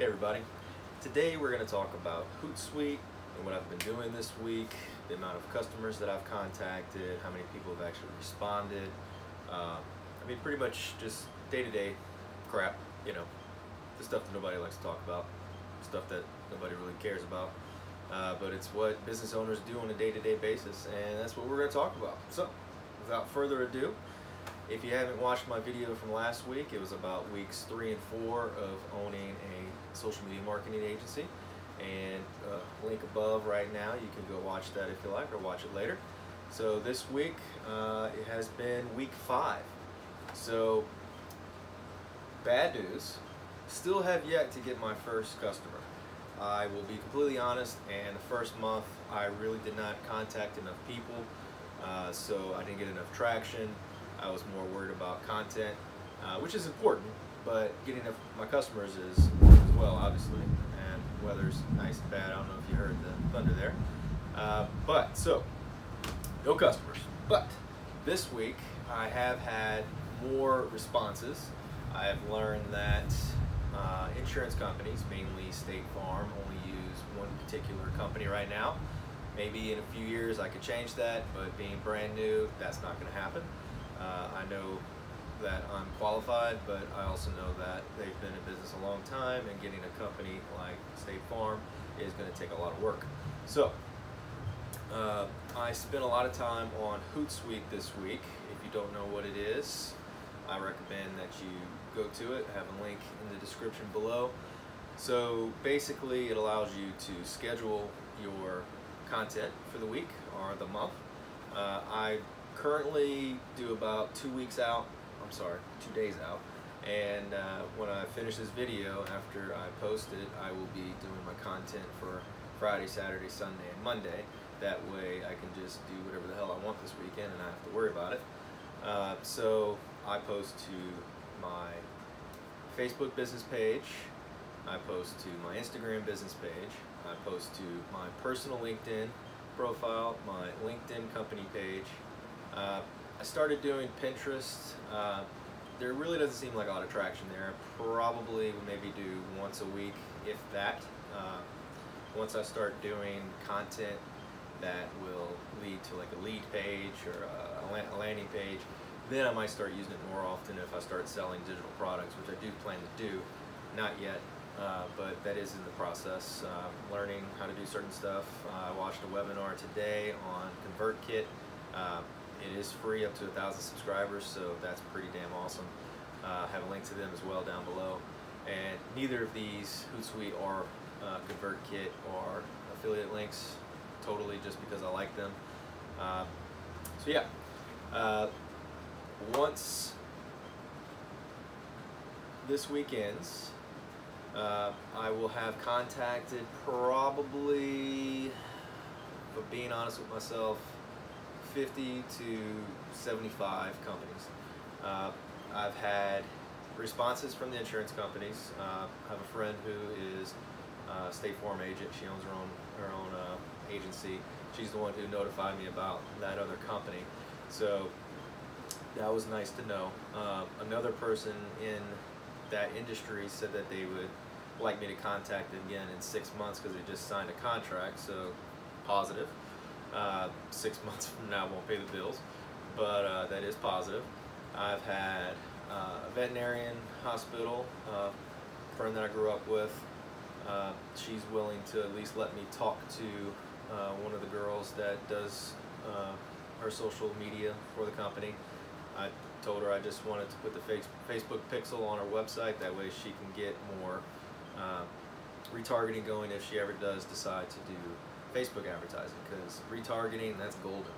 Hey everybody. Today we're going to talk about Hootsuite and what I've been doing this week, the amount of customers that I've contacted, how many people have actually responded. Uh, I mean pretty much just day-to-day crap, you know, the stuff that nobody likes to talk about, stuff that nobody really cares about. Uh, but it's what business owners do on a day-to-day basis and that's what we're going to talk about. So without further ado, if you haven't watched my video from last week, it was about weeks three and four of owning a social media marketing agency. And uh, link above right now, you can go watch that if you like or watch it later. So this week, uh, it has been week five. So bad news, still have yet to get my first customer. I will be completely honest, and the first month I really did not contact enough people, uh, so I didn't get enough traction. I was more worried about content, uh, which is important, but getting my customers is as well, obviously. And weather's nice and bad. I don't know if you heard the thunder there. Uh, but so, no customers. But this week I have had more responses. I have learned that uh, insurance companies, mainly State Farm, only use one particular company right now. Maybe in a few years I could change that, but being brand new, that's not going to happen. Uh, I know that I'm qualified, but I also know that they've been in business a long time and getting a company like State Farm is going to take a lot of work. So uh, I spent a lot of time on Hootsuite this week. If you don't know what it is, I recommend that you go to it. I have a link in the description below. So basically it allows you to schedule your content for the week or the month. Uh, I currently do about two weeks out, I'm sorry, two days out. And uh, when I finish this video, after I post it, I will be doing my content for Friday, Saturday, Sunday, and Monday. That way I can just do whatever the hell I want this weekend and I have to worry about it. Uh, so I post to my Facebook business page, I post to my Instagram business page, I post to my personal LinkedIn profile, my LinkedIn company page, uh, I started doing Pinterest. Uh, there really doesn't seem like a lot of traction there. Probably maybe do once a week, if that. Uh, once I start doing content that will lead to like a lead page or a landing page, then I might start using it more often if I start selling digital products, which I do plan to do. Not yet, uh, but that is in the process. Uh, learning how to do certain stuff. Uh, I watched a webinar today on ConvertKit. Uh, it is free up to a thousand subscribers, so that's pretty damn awesome. Uh, have a link to them as well down below. And neither of these, Hootsuite or uh, ConvertKit, are affiliate links, totally just because I like them. Uh, so yeah, uh, once this week ends, uh, I will have contacted probably, but being honest with myself, 50 to 75 companies. Uh, I've had responses from the insurance companies. Uh, I have a friend who is a State Farm agent. She owns her own her own uh, agency. She's the one who notified me about that other company. So that was nice to know. Uh, another person in that industry said that they would like me to contact again in six months because they just signed a contract. So positive. Uh, six months from now won't pay the bills, but uh, that is positive. I've had uh, a veterinarian hospital, uh, friend that I grew up with. Uh, she's willing to at least let me talk to uh, one of the girls that does her social media for the company. I told her I just wanted to put the face Facebook pixel on her website. That way she can get more retargeting going if she ever does decide to do Facebook advertising because retargeting, that's golden.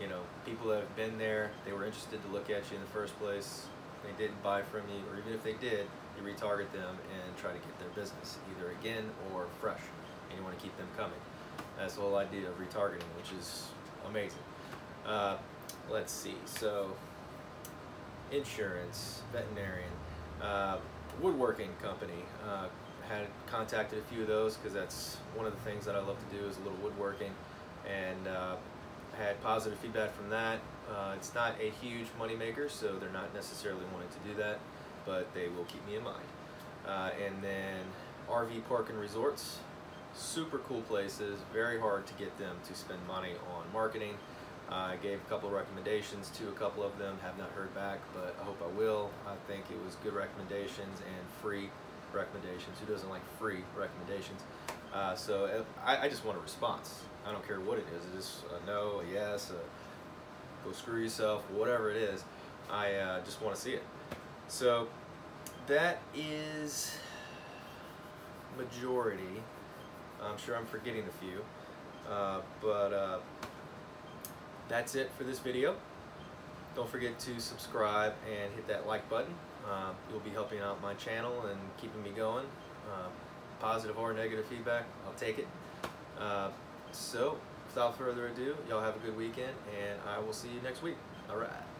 You know, people that have been there, they were interested to look at you in the first place, they didn't buy from you, or even if they did, you retarget them and try to get their business, either again or fresh, and you want to keep them coming. That's the whole idea of retargeting, which is amazing. Uh, let's see, so insurance, veterinarian, uh, woodworking company, uh, had contacted a few of those because that's one of the things that I love to do is a little woodworking and uh, had positive feedback from that. Uh, it's not a huge moneymaker, so they're not necessarily wanting to do that, but they will keep me in mind. Uh, and then RV Park and Resorts. Super cool places, very hard to get them to spend money on marketing. I gave a couple of recommendations to a couple of them, have not heard back, but I hope I will. I think it was good recommendations and free recommendations. Who doesn't like free recommendations? Uh, so uh, I, I, just want a response. I don't care what it is. It's a no, a yes, a go screw yourself, whatever it is. I uh, just want to see it. So that is majority. I'm sure I'm forgetting a few, uh, but uh, that's it for this video. Don't forget to subscribe and hit that like button. Uh, you'll be helping out my channel and keeping me going. Uh, positive or negative feedback, I'll take it. Uh, so, without further ado, y'all have a good weekend, and I will see you next week. All right.